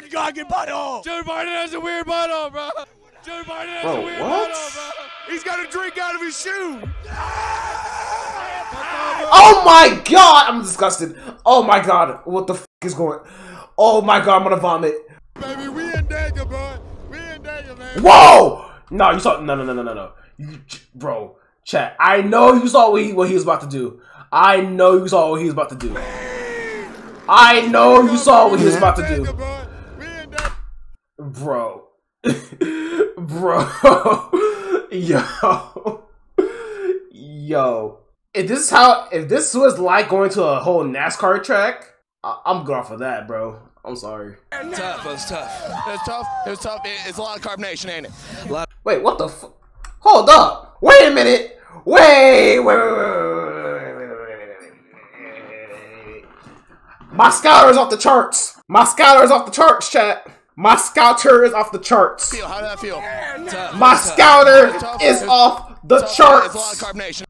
weird fucking butthole. Joe Biden has a weird butthole, bro. Joe Biden has Bro, a weird what? butthole, bro. He's got a drink out of his shoe. Oh my god, I'm disgusted. Oh my god, what the f is going? Oh my god, I'm gonna vomit. Baby, we in danger, bro. We in danger, man. Whoa! No, you saw no, no, no, no, no, no. You, bro, chat. I know you saw what he, what he was about to do. I know you saw what he was about to do. I know you saw what he was about to do, bro, bro, yo, yo. If this is how, if this was like going to a whole NASCAR track, I- am going for that, bro. I'm sorry. It's tough, it's tough. It's tough. It's tough. It's a lot of carbonation, ain't it? A lot. Wait, what the? F- Hold up. Wait a minute. Wait, wait, wait, wait, My off the charts. My scholar is off the charts, chat. My scouter is off the charts. Feel? How did that feel? Tough. My scouter is It's off the tough. It's a lot of charts.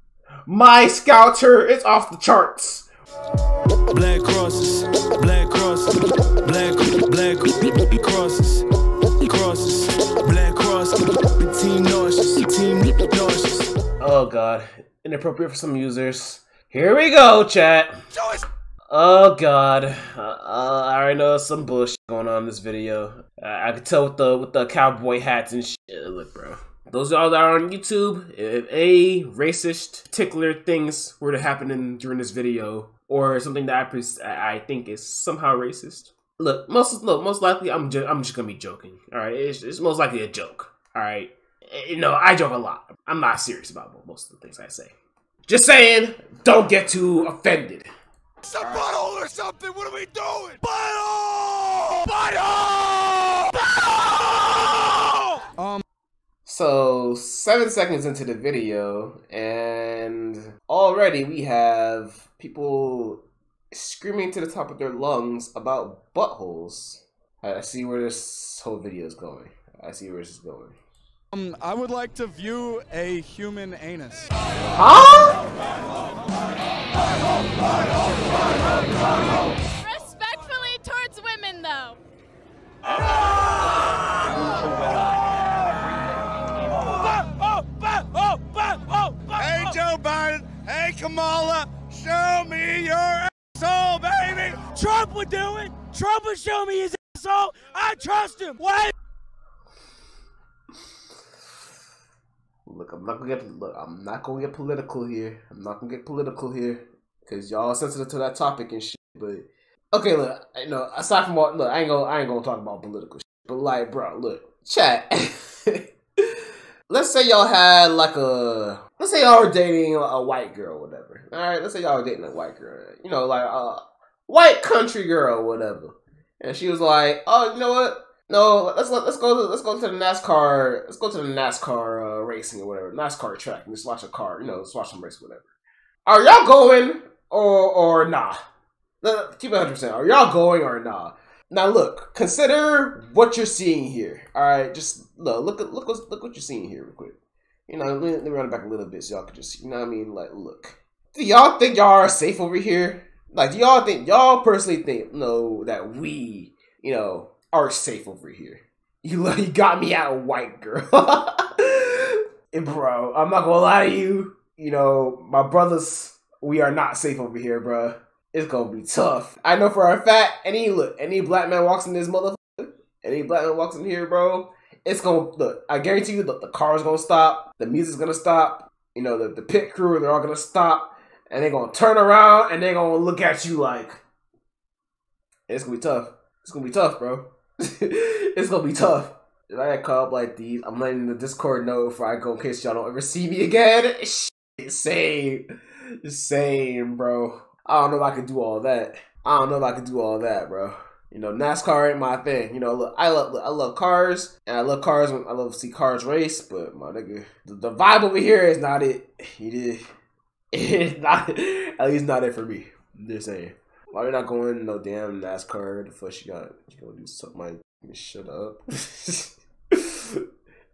My scouter is off the charts. Black crosses, black crosses, black black crosses, crosses, black crosses. Team nauseous, team nauseous. Oh god, inappropriate for some users. Here we go, chat. Oh god, uh, I already know some bullshit going on in this video. I, could tell with the with the cowboy hats and shit. Look, bro. Those y'all that are on YouTube, if a racist, particular things were to happen in, during this video, or something that I I think is somehow racist, look, most look, most likely I'm ju- I'm just gonna be joking. All right, it's, it's most likely a joke. All right, you know I joke a lot. I'm not serious about most of the things I say. Just saying, don't get too offended. It's a butthole or something. What are we doing? Butthole! Butthole! Butthole! Um. So, seven seconds into the video, and already we have people screaming to the top of their lungs about buttholes. I I see where this whole video is going. I see where this is going. Um, I would like to view a human anus. Huh? Respectfully towards women, though. Hey, Joe Biden. Hey, Kamala. Show me your asshole, baby. Trump would do it. Trump would show me his asshole. I trust him. What? Look, I'm not gonna get look. I'm not gonna get political here. I'm not gonna get political here because y'all sensitive to that topic and shit. But okay, look, you know, aside from what, look, I ain't gonna, I ain't gonna talk about political shit. But like, bro, look, chat. let's say y'all had like a, let's say y'all were dating a white girl, whatever. All right, let's say y'all were dating a white girl. You know, like a white country girl, whatever. And she was like, "Oh, you know what? No, let's let, let's go to let's go to the NASCAR. Let's go to the NASCAR uh, racing or whatever NASCAR track and just watch a car. You know, just watch some race, whatever. Are y'all going or or nah? Keep it hundred percent. Are y'all going or nah? Now look, consider what you're seeing here. All right, just look, look, look, what- look what you're seeing here, real quick. You know, let me, let me run it back a little bit so y'all can just, you know what I mean? Like, look, do y'all think y'all are safe over here? Like, do y'all think y'all personally think no that we, you know, are safe over here? You you got me out, white girl. and bro, I'm not gonna lie to you. You know, my brothers, we are not safe over here, bro. It's gonna be tough. I know for a fact. Any look, any black man walks in this motherfucker, any black man walks in here, bro. It's gonna look. I guarantee you, the car's gonna stop. The music's gonna stop. You know, the, the pit crew, they're all gonna stop, and they're gonna turn around and they're gonna look at you like, it's gonna be tough. It's gonna be tough, bro. it's gonna be tough. If I caught up like these, I'm letting the Discord know before I go in case y'all don't ever see me again. Shit, same. Same, bro. I don't know if I could do all that. I don't know if I could do all that, bro. You know, NASCAR ain't my thing. You know, look, I love I love cars, and I love cars. When, I love to see cars race, but my nigga, the, the vibe over here is not it. It's not. At least not it for me. Just saying. Why we not going no damn NASCAR? The fuck you got? You gonna do something like shut up?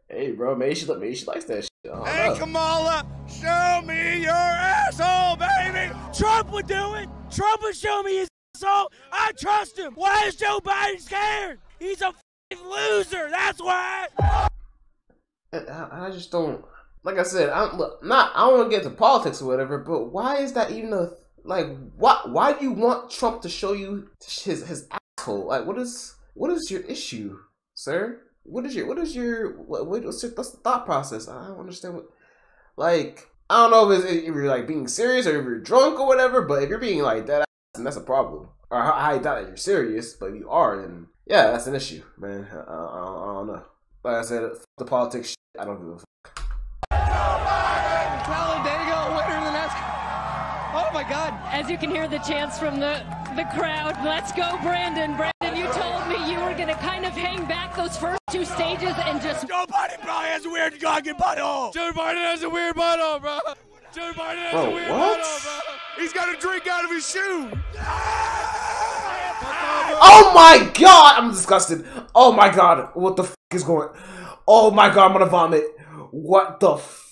hey, bro, maybe she maybe she likes that shit. Hey, know. Kamala. Show me your asshole, baby. Trump would do it. Trump would show me his asshole. I trust him. Why is Joe Biden scared? He's a loser. That's why. I, I just don't. Like I said, I'm look, not. I don't want to get into politics or whatever, but why is that even a like? Why? Why do you want Trump to show you his his asshole? Like, what is what is your issue, sir? What is your what is your what, what's your what's the thought process? I don't understand what. Like, I don't know if, if you're like being serious or if you're drunk or whatever, but if you're being like that, then that's a problem. Or I, I doubt that you're serious, but if you are, then yeah, that's an issue, man. I, I, I don't know. Like I said, the politics. Shit, I don't give a. Fuck. God! As you can hear the chants from the the crowd, let's go, Brandon. Brandon, you told me you were gonna kind of hang back those first two stages and just. Joe Biden probably has a weird goggin butthole. Joe Biden has a weird butthole, bro. Joe Biden has Bro, a weird what? butthole, bro. He's got a drink out of his shoe. Oh my god! I'm disgusted. Oh my god! What the f is going? Oh my god! I'm gonna vomit. What the? F-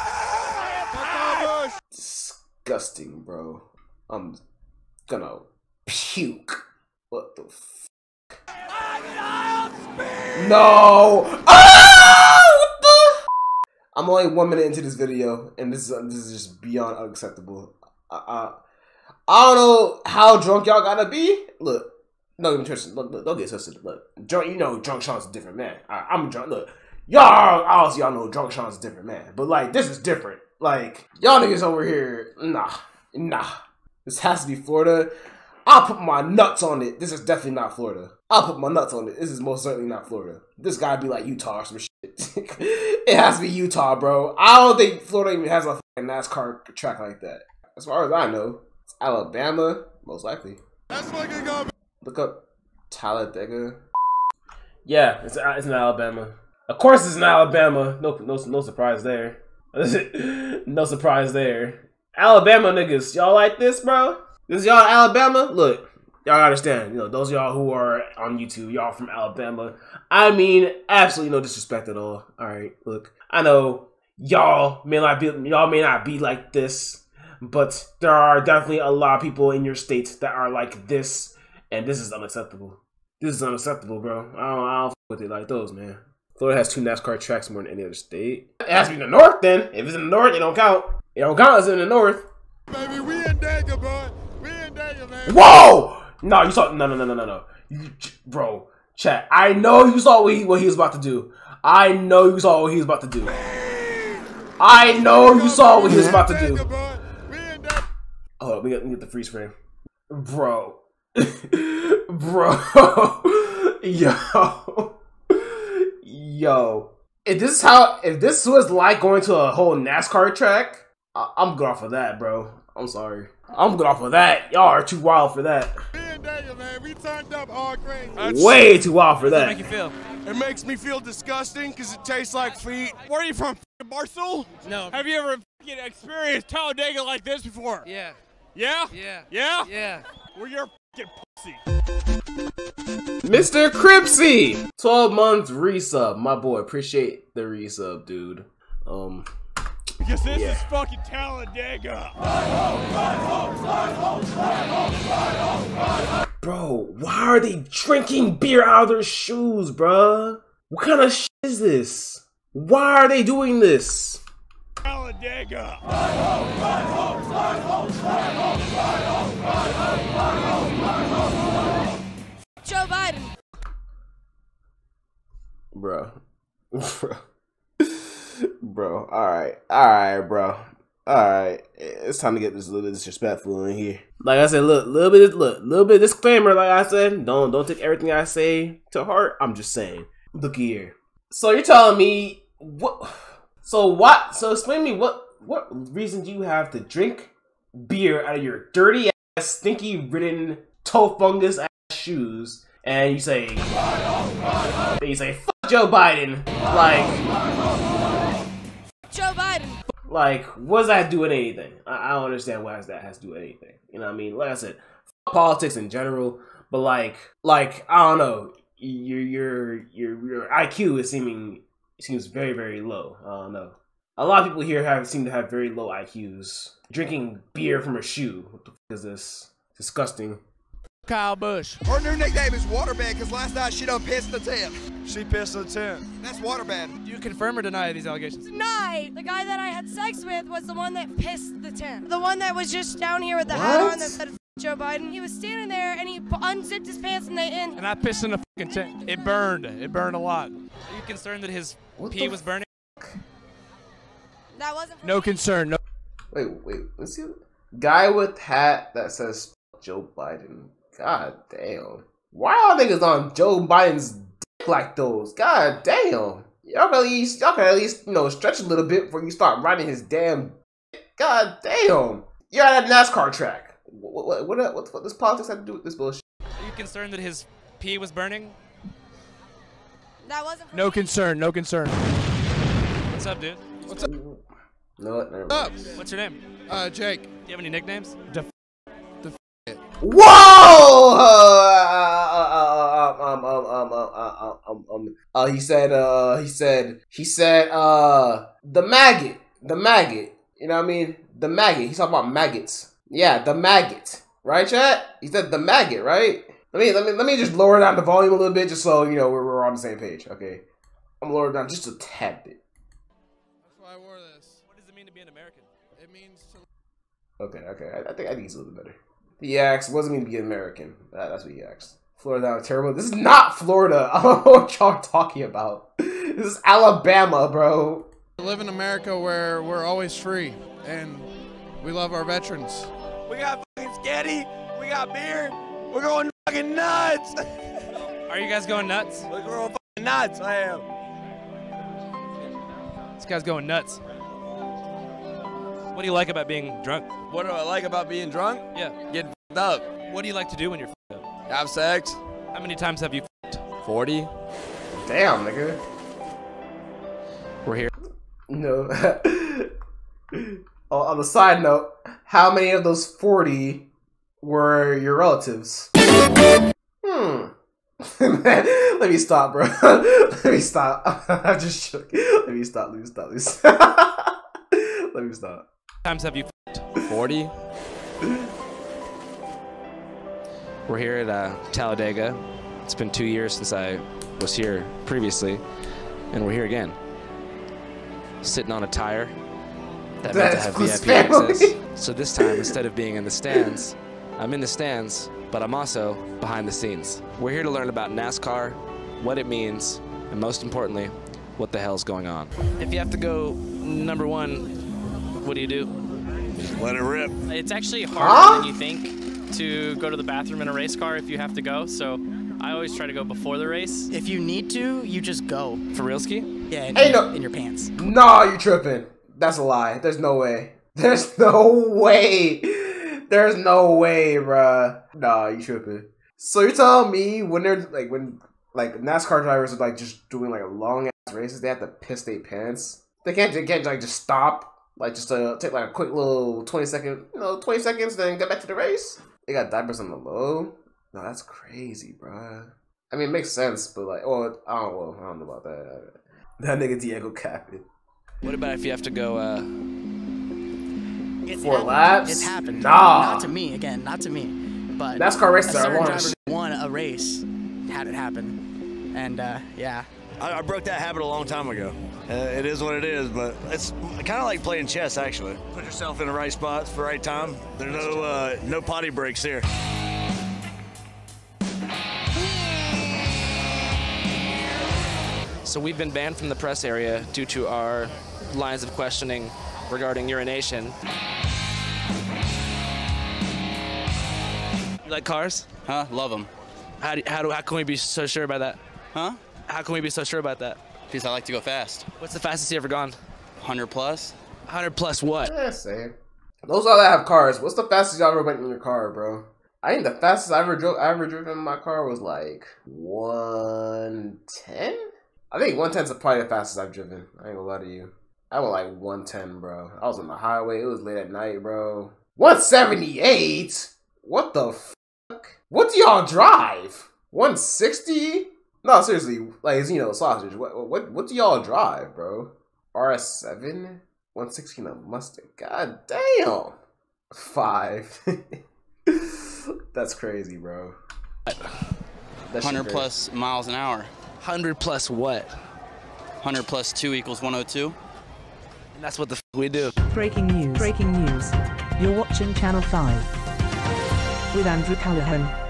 Disgusting, bro. I'm gonna puke. What the f- No! Ah! What the? I'm only one minute into this video, and this is this is just beyond unacceptable. I, I, I don't know how drunk y'all gotta be. Look, no, even don't get twisted. Look, drunk. You know, drunk Sean's a different man. I, I'm drunk. Look, y'all obviously y'all know drunk Sean's a different man, but like this is different. Like y'all niggas over here, nah, nah. This has to be Florida. I'll put my nuts on it. This is definitely not Florida. I'll put my nuts on it. This is most certainly not Florida. This gotta be like Utah or some shit. it has to be Utah, bro. I don't think Florida even has a fucking NASCAR track like that. As far as I know, it's Alabama, most likely. That's fucking go. Look up Talladega. Yeah, it's uh, it's in Alabama. Of course, it's in Alabama. No, no, no surprise there. no surprise there. Alabama niggas, y'all like this, bro? This y'all Alabama? Look, y'all understand. You know, those y'all who are on YouTube, y'all from Alabama. I mean, absolutely no disrespect at all. All right, look, I know y'all may not be y'all may not be like this, but there are definitely a lot of people in your state that are like this, and this is unacceptable. This is unacceptable, bro. I don't, I don't with it like those, man. Florida has two NASCAR tracks more than any other state. It has to be in the north, then. If it's in the north, it don't count. It don't count as in the north. Baby, we in danger, boy. We in danger, man. Whoa! No, you saw no, no, no, no, no, no, you, bro. Chat. I know you saw what he, what he was about to do. I know you saw what he was about to do. I know you saw what he was about to do. Danger, boy. We. Hold up, we get, we get the freeze frame. Bro. Bro. Yo. Yo. If this is how, if this was like going to a whole NASCAR track, I, I'm good off of that, bro. I'm sorry. I'm good off of that. Y'all are too wild for that. We in danger, man. We turned up all crazy. Way too wild for that. feel? It makes me feel disgusting because it tastes like feet. Where are you from? f***ing Barstool? No. Have you ever experienced Talladega like this before? Yeah. Yeah? Yeah. Yeah? Yeah. Well, you're Mr. Cripsy! 12 months resub. My boy, appreciate the resub, dude. Um, Because this Yeah. is fucking Talladega. bro, why are they drinking beer out of their shoes, bruh? What kind of shit is this? Why are they doing this? Talladega. Joe Biden. Bro. bro, alright. Alright, bro. Alright. It's time to get this a little disrespectful in here. Like I said, look, little bit look, little bit of disclaimer, like I said. Don't don't take everything I say to heart. I'm just saying. Look here. So you're telling me what so what so explain to me what what reason do you have to drink beer out of your dirty ass, stinky ridden toe fungus ass shoes, and you say, and you say, "Fuck Joe Biden," like, Joe Biden. like, what does that do with anything? I, I don't understand why that has to do with anything. You know what I mean? Like I said, fuck politics in general, but like, like I don't know, your your your your IQ is seeming seems very very low. I don't know. A lot of people here have seem to have very low IQs. Drinking beer from a shoe. What the f- is this? Disgusting. Kyle Busch. Her new nickname is Waterbed because last night she done pissed the tent. She pissed the tent. That's Waterbed. Do you confirm or deny these allegations? Deny. The guy that I had sex with was the one that pissed the tent. The one that was just down here with the hat on that said Joe Biden. He was standing there and he unzipped his pants and they in. And I pissed in the fucking tent. It burned. It burned a lot. Are you concerned that his What pee was burning? That wasn't. No me. concern. No. Wait, wait. Let's see. Guy with hat that says Joe Biden. God damn. Why y'all niggas on Joe Biden's dick like those? God damn. Y'all can at least, y'all can at least, you know, stretch a little bit before you start riding his damn. dick. God damn. You're at a NASCAR track. What, what, what, what, what does politics have to do with this bullshit? Are you concerned that his pee was burning? That wasn't. No me. concern. No concern. What's up, dude? No, never Up. mind. What's your name? Uh, Jake. Do you have any nicknames? Whoa! Um, um, um, uh, he said, uh, he said, he said, uh, the maggot, the maggot. You know what I mean? The maggot. He's talking about maggots. Yeah, the maggot. Right, chat? He said the maggot, right? Let me, let me, let me just lower down the volume a little bit, just so you know we're, we're on the same page. Okay, I'm lowering down just a tad bit. That's why I wore this. What does it mean to be an American? It means to Okay, okay. I, I think I think he's a little bit better. He asked, "What does it mean to be an American?" That, that's what he asked. Florida down terrible. This is not Florida. I don't know what y'all are talking about. This is Alabama, bro. We live in America where we're always free and we love our veterans. We got fucking sketty. We got beer. We're going fucking nuts. Are you guys going nuts? We're going fucking nuts. I am. This guy's going nuts. What do you like about being drunk? What do I like about being drunk? Yeah. Getting fucked up. What do you like to do when you're f***ed up? Have sex. How many times have you f***ed? 40. Damn, nigga. We're here. No. oh, on the side note, how many of those forty were your relatives? Hmm. let me stop, bro. let me stop. I'm just joking. Let me stop. Let me stop. Let me stop. let me stop. times have you f***ed? 40. We're here at uh, Talladega. It's been two years since I was here previously, and we're here again. Sitting on a tire that meant to have VIP family. access. So this time, instead of being in the stands, I'm in the stands, but I'm also behind the scenes. We're here to learn about NASCAR, what it means, and most importantly, what the hell's going on. If you have to go number one, what do you do? Let it rip. It's actually harder Huh? than you think to go to the bathroom in a race car if you have to go. So I always try to go before the race. If you need to, you just go. For real ski? Yeah, in, Hey, no- in your pants. Nah, you tripping. That's a lie. There's no way. There's no way. There's no way, bruh. Nah, you tripping. So you're telling me when they're like when like NASCAR drivers are like just doing like long ass races, they have to piss their pants. They can't they can't like just stop, like just uh, take like a quick little twenty second, you know, twenty seconds, then get back to the race. They got diapers on the low. No, that's crazy, bro. I mean, it makes sense, but like, oh, I don't, well, I don't know about that. That nigga Diego capping. What about if you have to go, uh, It's Four happened. laps? It's happened. Nah. Not to me, again, not to me. But NASCAR races a are certain long driver won a race, had it happen. And uh, yeah. I, I broke that habit a long time ago. Uh, it is what it is, but it's kind of like playing chess, actually. Put yourself in the right spots for the right time. There's no uh, no potty breaks here. So we've been banned from the press area due to our lines of questioning regarding urination. You like cars? Huh? Love them. How do, how do how can we be so sure about that? Huh? How can we be so sure about that? Because I like to go fast. What's the fastest you ever gone? 100 plus. 100 plus what? Yeah, same. Those all that have cars. What's the fastest y'all ever went in your car, bro? I think the fastest I ever drove, I ever driven in my car was like one ten. I think 110 is probably the fastest I've driven. I ain't gonna lie to you. I went like one ten, bro. I was on the highway. It was late at night, bro. One seventy eight. What the fuck? What do y'all drive? One sixty? No, seriously. Like it's, you know sausage. What what what do y'all drive, bro? RS seven. One sixteen a Mustang. God damn. Five. That's crazy, bro. 100 plus miles an hour. 100 plus what? 100 plus 2 equals 102. And that's what the f- we do. Breaking news. Breaking news. You're watching Channel 5 with Andrew Callaghan.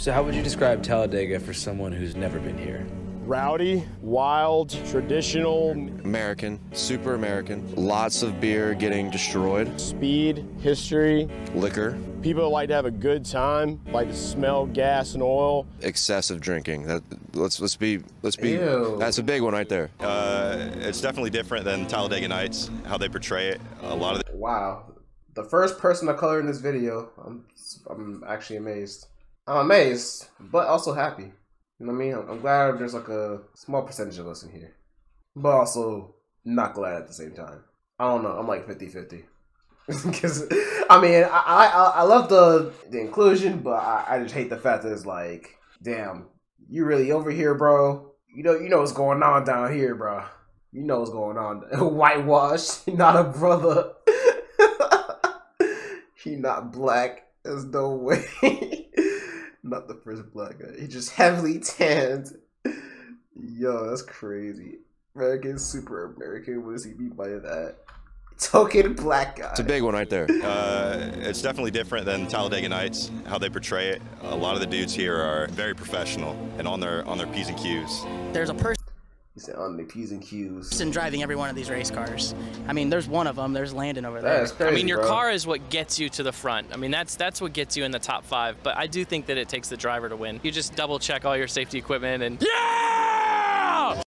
So, how would you describe Talladega for someone who's never been here? Rowdy, wild, traditional, American, super American. Lots of beer getting destroyed. speed, history. Liquor, People like to have a good time, like to smell gas and oil. excessive drinking. That let's let's be let's be. Ew. That's a big one right there. Uh, it's definitely different than Talladega Nights, how they portray it. A lot of the Wow. The first person of color in this video. I'm I'm actually amazed. I'm amazed, but also happy. You know what I mean? I'm, glad there's like a small percentage of us in here. But also not glad at the same time. I don't know. I'm like 50-50. Because I mean, I, I I love the the inclusion, but I, I just hate the fact that it's like, damn, you really over here, bro. You know you know what's going on down here, bro. You know what's going on. Whitewash, not a brother. he not black. There's no way. Not the first black guy. He just heavily tanned. Yo, that's crazy. American, super American. What does he mean by that? Token black guy. It's a big one right there. Uh, it's definitely different than Talladega Nights, how they portray it. A lot of the dudes here are very professional and on their on their p's and q's. There's a person He said on the P's and Q's. driving every one of these race cars. I mean, there's one of them. There's Landon over there. Crazy, I mean, your bro. car is what gets you to the front. I mean, that's that's what gets you in the top five. But I do think that it takes the driver to win. You just double check all your safety equipment and Yeah!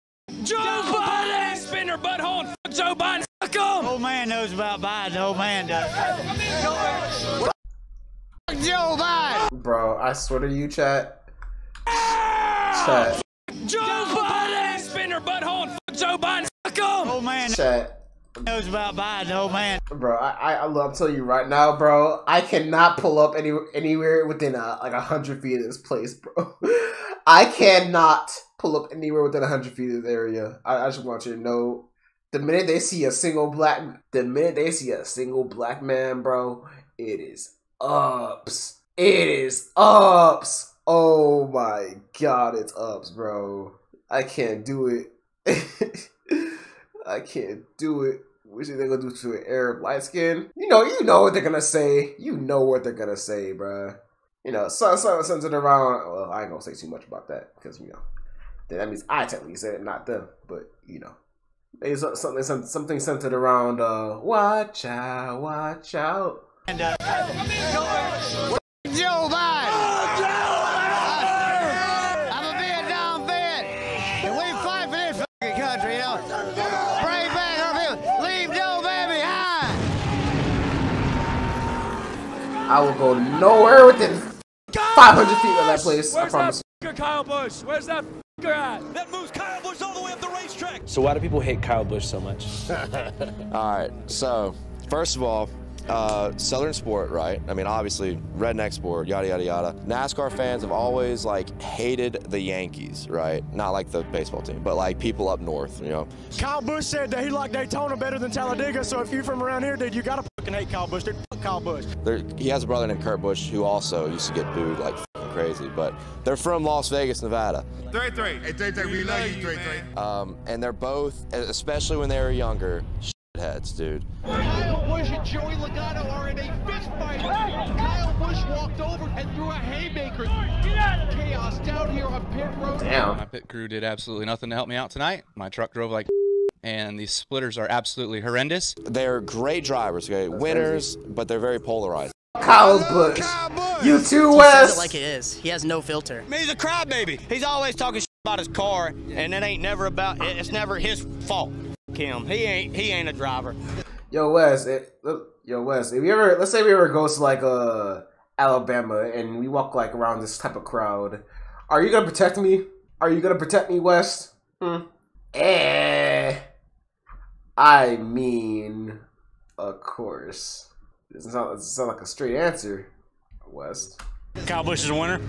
Joe Biden! Spinner butthole and fuck Joe Biden. Fuck him! Old man knows about Biden. Old man does. Joe Biden! Bro, I swear to you, chat. Chat. Joe Biden! Joe Biden. Fuck him! Old man Chat. knows about Biden. Old man. Bro, I, I, I love telling you right now, bro. I cannot pull up any anywhere within a, like a hundred feet of this place, bro. I cannot pull up anywhere within a hundred feet of this area. I, I just want you to know. The minute they see a single black, the minute they see a single black man, bro, it is ups. It is ups. Oh my god, it's ups, bro. I can't do it. I can't do it. What are they gonna do to an Arab light skin? You know, you know what they're gonna say. You know what they're gonna say, bruh. You know, some some something around. Well, I ain't gonna say too much about that because you know that means I technically said it, not them. But you know, there's something something, something centered around. Uh, watch out, watch out. Joe I will go nowhere within 500 feet of that place. I Where's promise. that f***er Kyle Busch? Where's that f***er at? That moves Kyle Busch all the way up the racetrack. So, why do people hate Kyle Busch so much? All right. So first of all, uh, Southern sport, right? I mean, obviously, redneck sport, yada yada yada. NASCAR fans have always like hated the Yankees, right? Not like the baseball team, but like people up north, you know. Kyle Busch said that he liked Daytona better than Talladega, so if you're from around here, dude, you gotta fucking hate Kyle Busch, dude. Fuck Kyle Busch. There, he has a brother named Kurt Busch who also used to get booed like f***ing crazy, but they're from Las Vegas, Nevada. Three, three. Hey, three, three. We love you, three, three. Um, and they're both, especially when they were younger, heads, dude. Kyle Busch and Joey Logano are in a fist fight. Kyle Busch walked over and threw a haymaker. Chaos down here on pit road. My pit crew did absolutely nothing to help me out tonight. My truck drove like and these splitters are absolutely horrendous. They're great drivers, okay, winners, but they're very polarized. Kyle Busch. You too, He Wes. says it like it is. He has no filter. He's a crybaby. He's always talking about his car, and it ain't never about. It's never his fault. Kim, he ain't. He ain't a driver. Yo, Wes. It, yo, Wes. If we ever, let's say we ever go to like a Alabama and we walk like around this type of crowd, are you gonna protect me? Are you gonna protect me, West? Hmm. Eh. I mean, of course. It's not, it's not like a straight answer, West. Kyle Busch is a winner.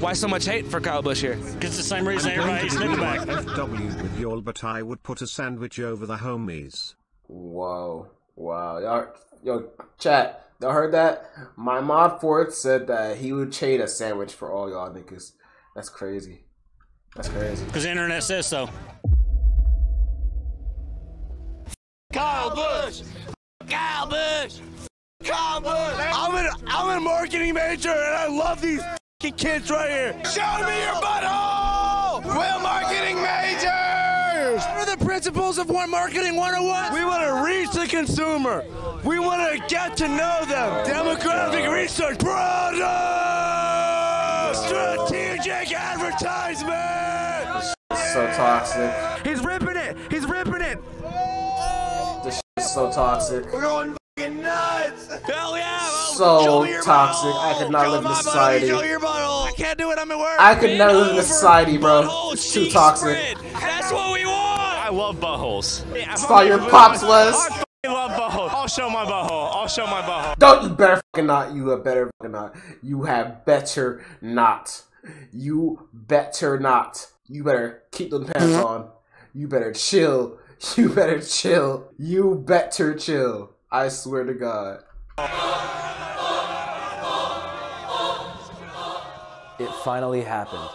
Why so much hate for Kyle Busch here? Because the same reason everybody hates Nickelback. FW with y'all, but I would put a sandwich over the homies. Whoa. Wow. Y'all, yo, chat. Y'all heard that? My mod fourth said that he would trade a sandwich for all y'all niggas. That's crazy. That's crazy. Because the internet says so. Kyle Busch! Kyle Busch! Kyle Busch! I'm an, I'm a marketing major and I love these kids right here. Show me your butthole! We're marketing majors! What are the principles of one marketing 101? We want to reach the consumer. We want to get to know them. Demographic research product! Strategic advertisement! So toxic. He's ripping it! He's ripping it! This shit is so toxic. We're going fucking nuts! Hell yeah! So toxic. I could not live in this society. Show! I can't do it. I'm at work. I could never live in this society, bro. It's too toxic. That's what we want. I love buttholes. Saw your pops was. I love buttholes. I'll show my butthole. I'll show my butthole. Don't you better fucking not. You have better fucking not. You have better not. You better not. You better keep them pants mm-hmm. on. You better chill. You better chill. You better chill. I swear to God. It finally happened.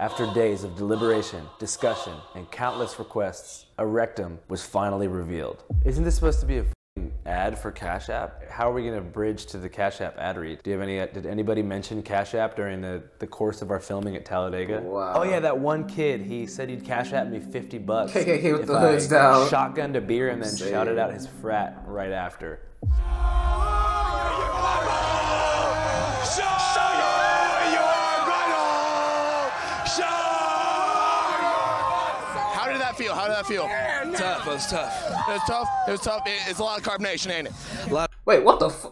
After days of deliberation, discussion, and countless requests, a rectum was finally revealed. Isn't this supposed to be a f***ing ad for Cash App? How are we going to bridge to the Cash App ad read? Do you have any? Uh, did anybody mention Cash App during the, the course of our filming at Talladega? Wow. Oh yeah, that one kid. He said he'd Cash App me 50 bucks. KKK with if the I hoods down. Shotgunned a beer and then Insane. shouted out his frat right after. How did that feel? Tough. It was tough. It was tough. It was tough. It, it's a lot of carbonation, ain't it? Wait, what the? F-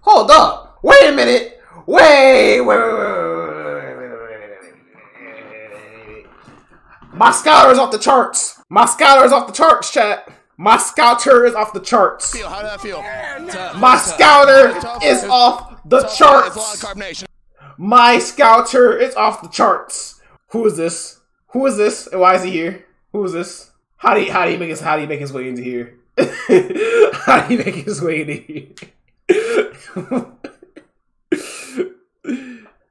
Hold up. Wait a minute. Wait. Wait. wait, My scholar is off the charts. My scholar is off the charts, chat. My scouter is off the charts. How did that feel? Tough. My scouter is off the tough. charts. It's a lot of carbonation. My scouter is off the charts. Who is this? Who is this? And why is he here? Who is this? How do you, how do you make his how do you make his way into here? how do you make his way into here?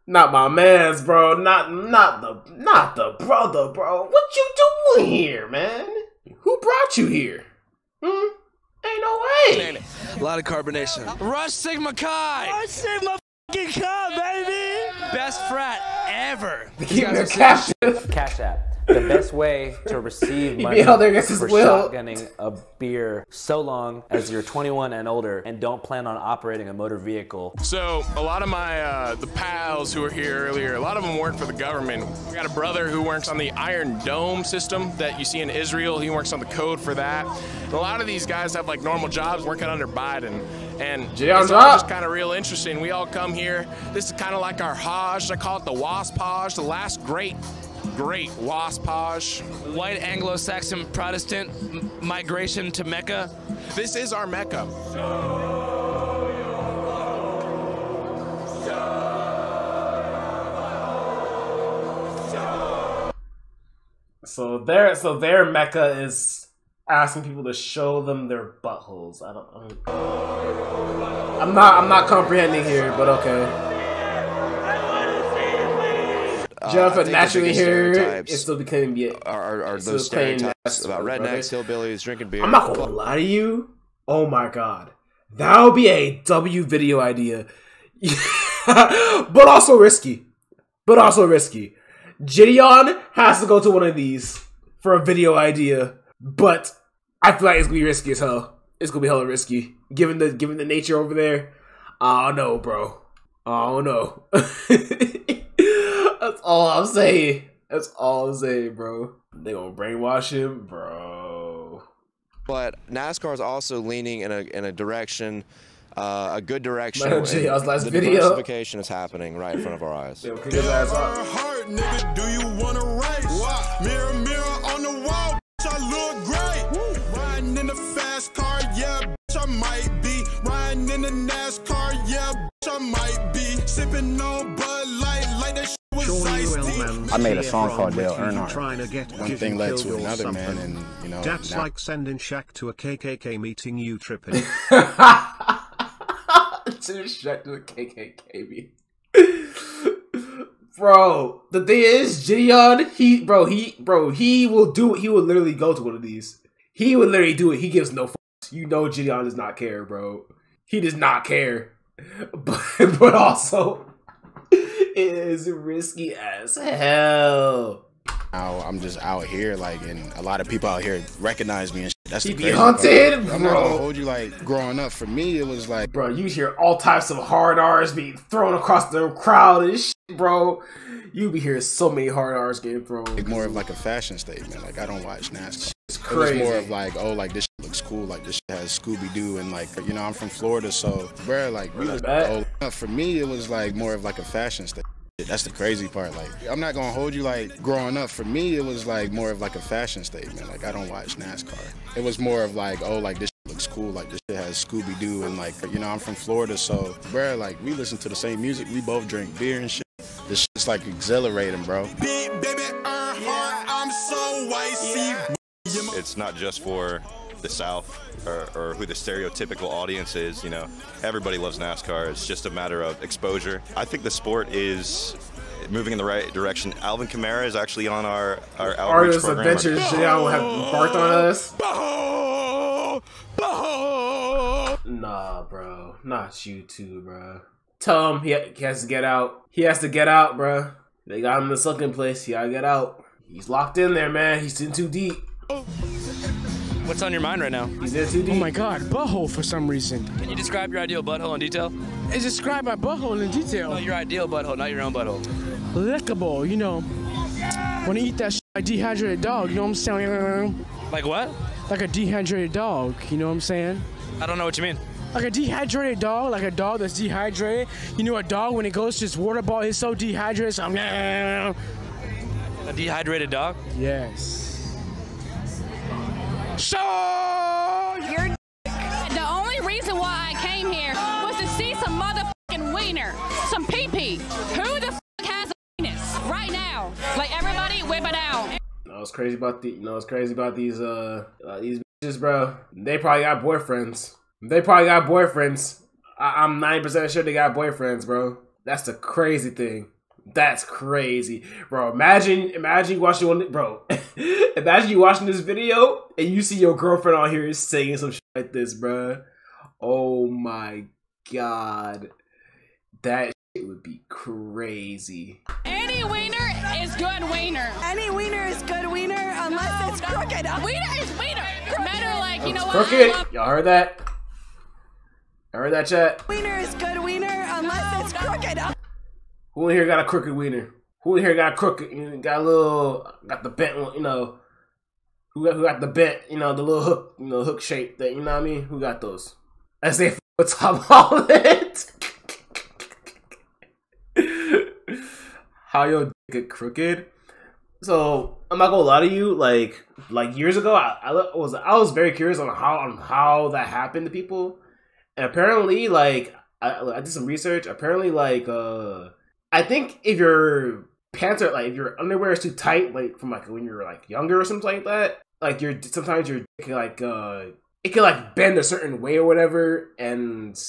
Not my man's, bro. Not not the not the brother, bro. What you doing here, man? Who brought you here? Hmm? Ain't no way. A lot of carbonation. Rush Sigma Chi! Rush Sigma fucking Chi, baby! Best frat ever! Keep your cash. Cash App. The best way to receive money held there against his for will. shotgunning a beer so long as you're 21 and older and don't plan on operating a motor vehicle. So a lot of my uh, the pals who were here earlier, a lot of them work for the government. We got a brother who works on the Iron Dome system that you see in Israel. He works on the code for that. And a lot of these guys have like normal jobs working under Biden, and it's all just kind of real interesting. We all come here. This is kind of like our Hajj. I call it the Wasp Hajj, the last great. Great Wasp Hajj. White Anglo-Saxon Protestant m- migration to Mecca. This is our Mecca. So their so their mecca is asking people to show them their buttholes. I don't. I'm, I'm not. I'm not comprehending here, but okay. Uh, I Jonathan think the naturally biggest here stereotypes is still becoming yeah. are, are, are those stereotypes about rednecks, hillbillies, drinking beer. I'm not gonna lie to you. Oh my god, that would be a W video idea, but also risky. But also risky. Gideon has to go to one of these for a video idea, but I feel like it's gonna be risky as hell. It's gonna be hella risky, given the given the nature over there. I don't know, bro. I don't know. That's all I'm saying. That's all I'm saying, bro. They gonna brainwash him, bro. But NASCAR is also leaning in a in a direction uh, a good direction. Man, Jay, and I was last the video. diversification is happening right in front of our eyes. Yo, kick his ass off. Heart, nigga, do you wanna race? Mirror, mirror on the wall, bitch, I look great. Riding in the fast car, yeah, bitch, I might be. Riding in the NASCAR, yeah, bitch, I might be. Sipping on Bud Light, I made a song called Dale Earnhardt. Trying to get One thing led to or another, man, something. and you know. That's now- like sending Shaq to a KKK meeting you tripping. to Shrek to a KKK meeting. Bro, the thing is, Gideon, he, bro, he, bro, he will do it. He will literally go to one of these. He would literally do it. He gives no fucks. You know, Gideon does not care, bro. He does not care. But, but also, it is risky as hell. Now I'm just out here, like, and a lot of people out here recognize me and shit. That's He the be crazy hunted, part. I'm not bro. gonna hold you like growing up. For me, it was like, Bro, you hear all types of hard R's being thrown across the crowd and shit, bro. You be hearing so many hard R's getting thrown. more of like a fashion statement. Like I don't watch NASCAR. It's It was more of like, oh, like this shit looks cool. Like this shit has Scooby Doo and like you know I'm from Florida, so bro, like we was, Bet. oh, for me it was like more of like a fashion statement. That's the crazy part. Like I'm not gonna hold you like growing up. For me, it was like more of like a fashion statement. Like I don't watch NASCAR. It was more of like, oh, like this shit looks cool. Like this shit has Scooby Doo and like you know I'm from Florida, so bro, like we listen to the same music. We both drink beer and shit. This shit's like exhilarating, bro. Big baby uh-huh, Earnhardt, I'm so icy. It's not just for the South or, or who the stereotypical audience is. You know, everybody loves NASCAR. It's just a matter of exposure. I think the sport is moving in the right direction. Alvin Kamara is actually on our our outreach Artist program. Adventures Gideon will have embarked on us. Nah, bro. Not you too, bro. Tell him he, he has to get out. He has to get out, bro. They got him in the sunken place. He gotta get out. He's locked in there, man. He's in too deep. What's on your mind right now? He's in. Oh my god, butthole for some reason. Can you describe your ideal butthole in detail? Eh, it's described my butthole in detail. No, your ideal butthole, not your own butthole. Lickable, you know. When you eat that shit like dehydrated dog, you know what I'm saying? Like what? Like a dehydrated dog, you know what I'm saying? I don't know what you mean. Like a dehydrated dog, like a dog that's dehydrated. You know, a dog when it goes to its water ball, it's so dehydrated. So I'm A dehydrated dog? Yes. So you're the only reason why I came here was to see some motherfucking wiener, some pee pee. Who the fuck has a penis right now? Like everybody, whip it out. You know what's crazy about the you know what's crazy about these uh, uh these bitches, bro? They probably got boyfriends. They probably got boyfriends. I- I'm 90% sure they got boyfriends, bro. That's the crazy thing. That's crazy, bro. Imagine, imagine watching one, bro. imagine you watching this video and you see your girlfriend on here saying some shit like this, bro. Oh my god, that shit would be crazy. Any wiener is good wiener. Any wiener is good wiener unless it's crooked. Wiener is wiener. Matter like you know what? Crooked. Y'all heard that? Y'all heard that chat? Wiener is good wiener unless it's crooked. Who in here got a crooked wiener? Who in here got crooked? You got a little, got the bent one, you know. Who got, who got the bent, you know, the little hook, you know, hook shape that, you know what I mean? Who got those? As they f- top all it. How your dick get crooked? So I'm not gonna lie to you. Like like years ago, I, I was I was very curious on how on how that happened to people, and apparently, like I, I did some research. Apparently, like uh, I think if your pants are like if your underwear is too tight, like from like when you're like younger or something like that, like you're sometimes your dick like uh it can like bend a certain way or whatever, and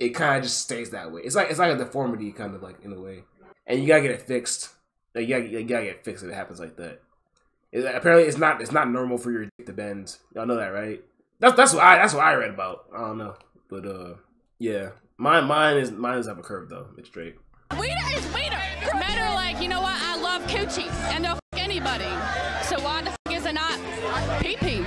it kind of just stays that way. It's like it's like a deformity kind of like in a way, and you gotta get it fixed. Like, you, gotta, you gotta get fixed if it happens like that. It, apparently, it's not it's not normal for your dick to bend. Y'all know that, right? That's that's what I that's what I read about. I don't know, but uh, yeah, mine mine is mine is have a curve though. It's straight. Wiener is wiener. Matter like you know what? I love coochie and don't fuck anybody. So why the fuck is it not pee pee?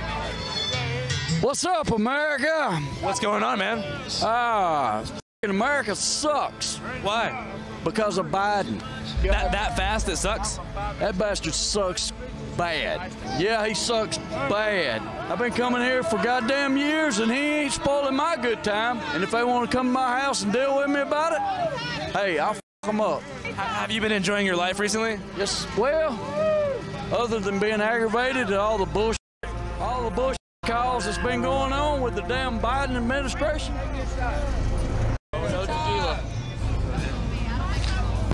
What's up, America? What's going on, man? Ah, f***ing America sucks. Why? Because of Biden. That that fast it sucks. That bastard sucks bad. Yeah, he sucks bad. I've been coming here for goddamn years and he ain't spoiling my good time. And if they want to come to my house and deal with me about it, hey, I'll them up. Have you been enjoying your life recently? Yes, well, other than being aggravated at all the bullshit, all the bullshit calls that's been going on with the damn Biden administration.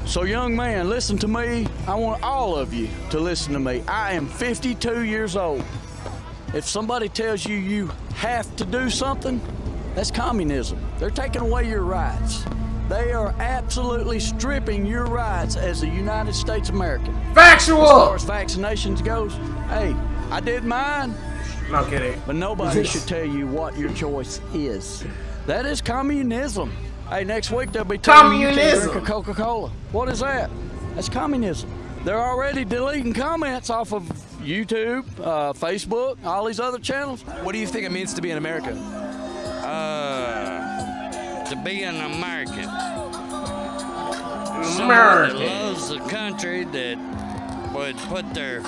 So, young man, listen to me. I want all of you to listen to me. I am 52 years old. If somebody tells you you have to do something, that's communism. They're taking away your rights. They are absolutely stripping your rights as a United States American. Factual! As far as vaccinations goes, hey, I did mine. Not kidding. But nobody should tell you what your choice is. That is communism. Hey, next week they'll be telling you you can drink a Coca-Cola. What is that? That's communism. They're already deleting comments off of YouTube, uh, Facebook, all these other channels. What do you think it means to be an American? Uh, to be an American. Someone American. that loves the country that would put their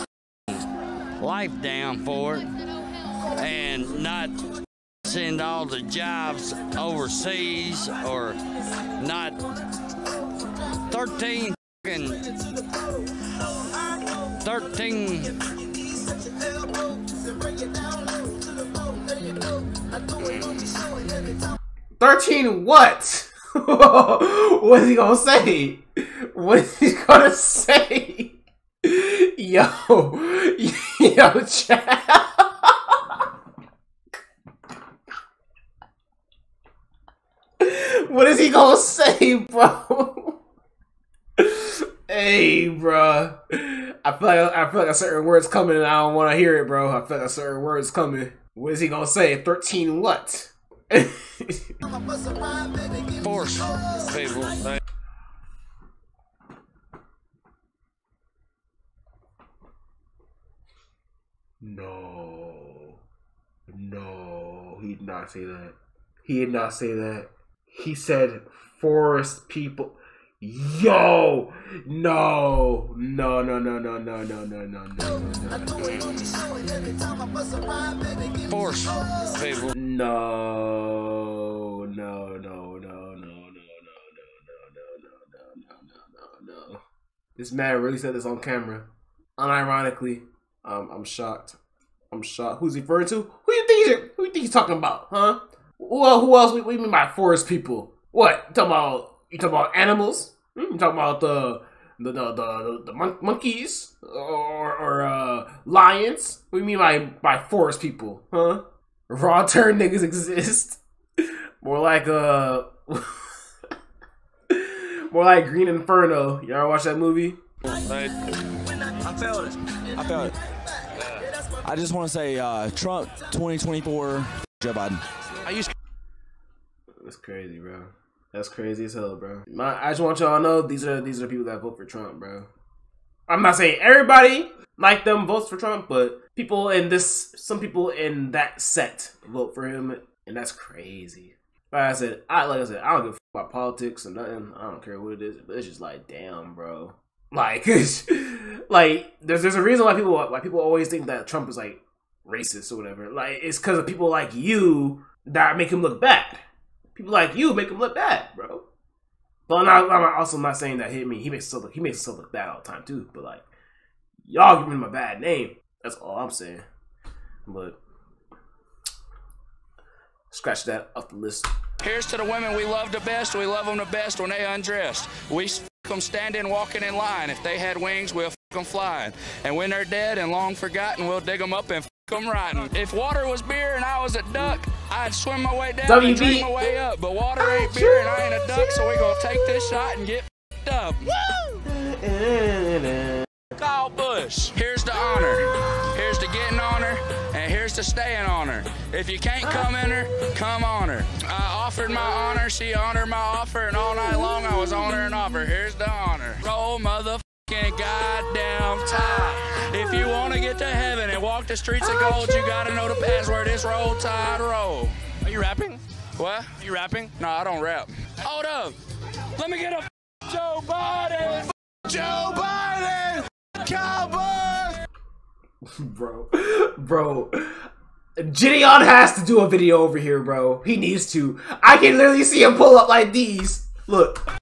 life down for it and not send all the jobs overseas or not 13 fucking 13 13 what? what is he gonna say? What is he gonna say? Yo, yo, chat. What is he gonna say, bro? hey, bro. I feel like I feel like a certain words coming, and I don't want to hear it, bro. I feel like a certain words coming. What is he gonna say? Thirteen what? Force people. No. No. He did not say that. He did not say that. He said forest people. Yo! No! No, no, no, no, no, no, no, no, no, no, no. Force people. No. No, no, no, no, no, no, no, no, no, no, no, no, no, no. This man really said this on camera. Unironically, um, I'm shocked. I'm shocked. Who's he referring to? Who you think? Who you think he's talking about? Huh? El- who else? What do you mean by forest people? What? You talking about? You talking about animals? Hmm? You talking about the the the the, the mon- monkeys or or uh, lions? What do you mean by by forest people? Huh? Raw turn niggas exist. More like uh, more like Green Inferno. Y'all watch that movie? I felt it. I felt it. I just want to say, uh, Trump 2024, Joe Biden. I used. That's crazy, bro. That's crazy as hell, bro. My, I just want y'all to know these are these are people that vote for Trump, bro. I'm not saying everybody like them votes for Trump, but people in this, some people in that set vote for him, and that's crazy. Like I said, I like I said, I don't give a fuck about politics or nothing. I don't care what it is, but it's just like, damn, bro. Like, like there's there's a reason why people why people always think that Trump is like racist or whatever. Like, it's because of people like you that make him look bad. People like you make him look bad, bro. But I'm, not, I'm also not saying that hit me. he makes himself look, he makes himself look bad all the time too. But like y'all giving him a bad name. That's all I'm saying. But scratch that off the list. Here's to the women we love the best. We love them the best when they undressed. We f them standing, walking in line. If they had wings, we'll f them flying. And when they're dead and long forgotten, we'll dig them up and f them rotten. If water was beer and I was a duck, I'd swim my way down and WB. drink my way up. But water ain't beer and I ain't a duck, so we gonna take this shot and get f***ed up. Kyle Busch. Here's the honor. Here's the getting on her, and here's the staying on her. If you can't come in her, come on her. I offered my honor, she honored my offer, and all night long I was on her and offer. Here's the honor. Roll motherfucking goddamn tide. If you want to get to heaven and walk the streets of gold, you gotta know the password. It's roll tide roll. Are you rapping? What? Are you rapping? No, I don't rap. Hold up. Let me get a Joe Biden. Joe Biden. Cowboys. bro, bro. Gideon has to do a video over here, bro. He needs to. I can literally see him pull up like these. Look.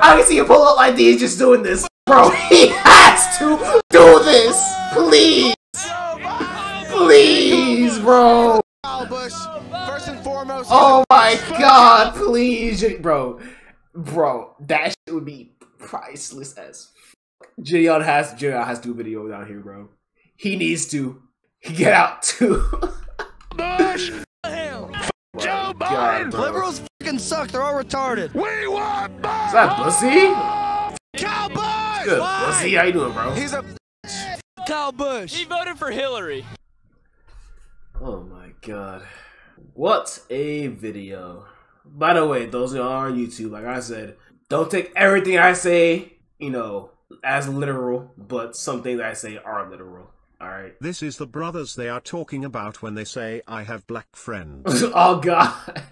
I can see a pull up like these just doing this. Bro, he has to do this. Please. Please, bro. Kyle Busch, first and foremost. Oh my god, please. Bro. Bro, that shit would be priceless as. Gideon has Gideon has to do a video down here, bro. He needs to get out too. Bush. Oh Joe Biden. Liberals fucking suck. They're all retarded. We want Biden. Is that Bussy? Kyle Busch. Good. Bussy, how you doing, bro? He's a Kyle Busch. He voted for Hillary. Oh my god. What a video. By the way, those who are on YouTube, like I said, don't take everything I say, you know, as literal, but some things I say are literal. Alright? This is the brothers they are talking about when they say I have black friends. oh god.